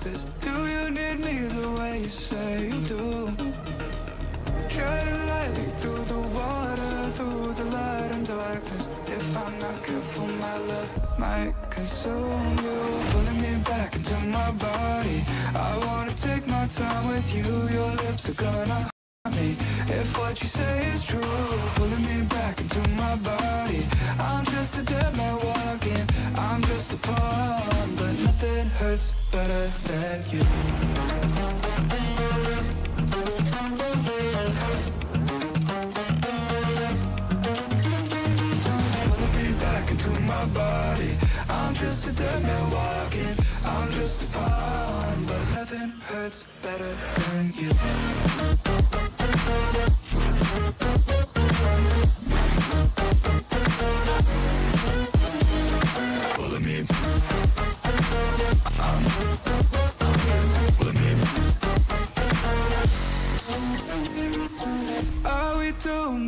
this? Do you need me the way you say you do? Treading lightly through the water, through the light and darkness. If I'm not careful, my love might consume you. Pulling me back into my body. I wanna take my time with you. Your lips are gonna haunt me. If what you say is true, pulling me back into my body. I'm just a dead man walking. I'm just a nothing hurts better than you. Pulling me back into my body. I'm just a dead man walking. I'm just a pawn, but nothing hurts better than you.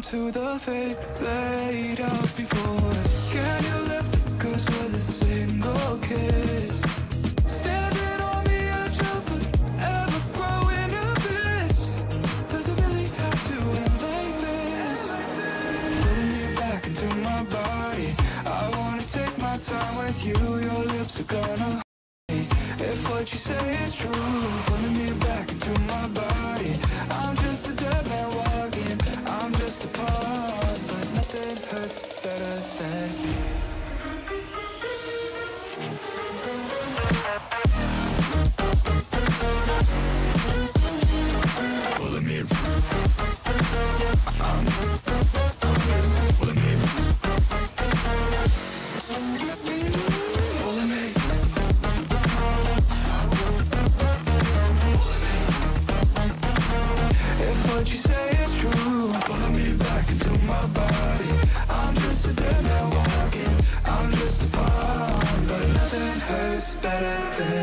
To the fate laid out before us? Can you lift us with a single kiss? Standing on the edge of the ever-growing abyss. Does it really have to end like this? Pulling me back into my body. I wanna take my time with you. Your lips are gonna. If what you say is true, what you say is true, pulling me back into my body. Dead man